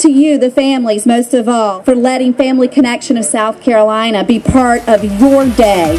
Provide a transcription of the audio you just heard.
To you, the families, most of all, for letting Family Connection of South Carolina be part of your day.